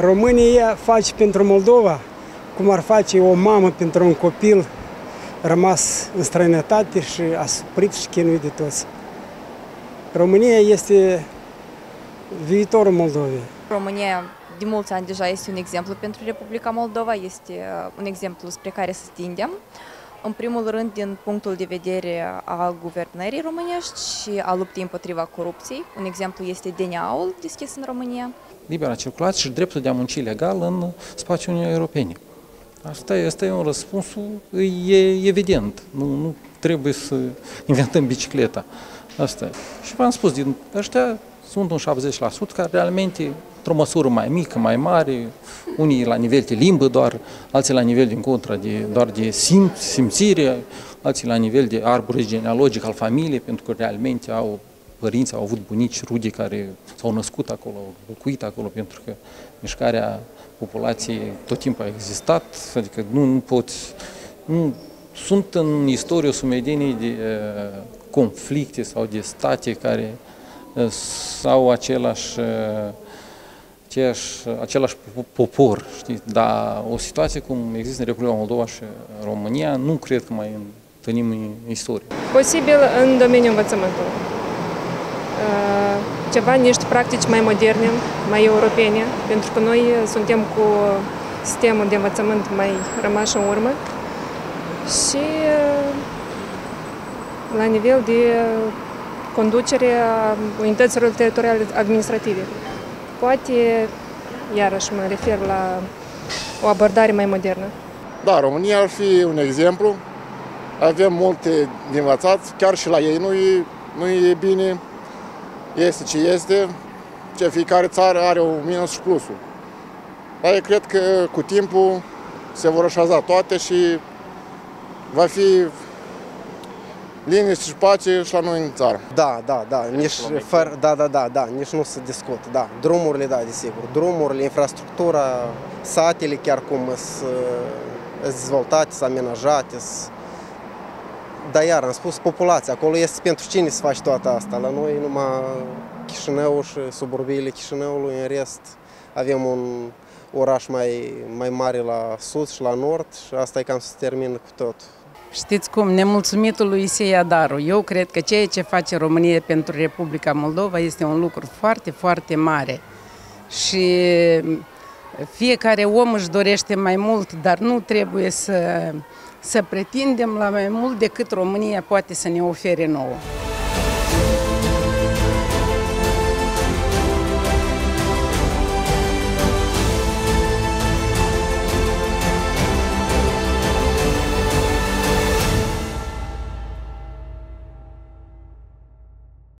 România face pentru Moldova cum ar face o mamă pentru un copil rămas în străinătate și a suprit și chinuit de toți. România este viitorul Moldovei. România de mulți ani deja este un exemplu pentru Republica Moldova, este uh, un exemplu spre care să tindem. În primul rând, din punctul de vedere al guvernării românești și a luptei împotriva corupției. Un exemplu este DNA-ul deschis în România. Libera circulație și dreptul de a munci legal în spațiul Uniunii Europene. Asta e, asta e un răspuns, e evident. Nu, nu trebuie să inventăm bicicleta. Asta e. Și v-am spus, din ăștia sunt un 70% care realmente, într-o măsură mai mică, mai mare, unii la nivel de limbă doar, alții la nivel din contra de, doar de simț, simțire, alții la nivel de arbore genealogic al familiei, pentru că realmente au părinți, au avut bunici, rude care s-au născut acolo, au locuit acolo, pentru că mișcarea populației tot timpul a existat, adică nu, nu poți, nu, sunt în istorie o sumedenie de uh, conflicte sau de state care uh, au același, uh, aceeași, același popor, știi? dar o situație cum există în Republica Moldova și România, nu cred că mai întâlnim în istorie. Posibil în domeniul învățământului. Ceva, niște practici mai moderne, mai europene, pentru că noi suntem cu sistemul de învățământ mai rămas în urmă și la nivel de conducere a unităților teritoriale administrative. Poate, iarăși mă refer la o abordare mai modernă. Da, România ar fi un exemplu. Avem multe de învățat, chiar și la ei nu e, nu e bine, este ce este, ce fiecare țară are un minus și plusul. Dar eu cred că cu timpul se vor așeza toate și va fi liniște și pace și la noi în țară. Da, da, da, nici, fără, da, da, da, da, nici nu se discută, da. Drumurile, da, desigur. Drumurile, infrastructura, satele chiar cum sunt dezvoltate, sunt amenajate, dar iar am spus populația, acolo este pentru cine să faci toată asta. La noi numai Chișinău și suburbiile Chișinăului, în rest avem un oraș mai, mai mare la sud și la nord și asta e cam să se termină cu tot. Știți cum, nemulțumitul lui Isia Daru. Eu cred că ceea ce face România pentru Republica Moldova este un lucru foarte, foarte mare. Și fiecare om își dorește mai mult, dar nu trebuie să, să pretindem la mai mult decât România poate să ne ofere nouă.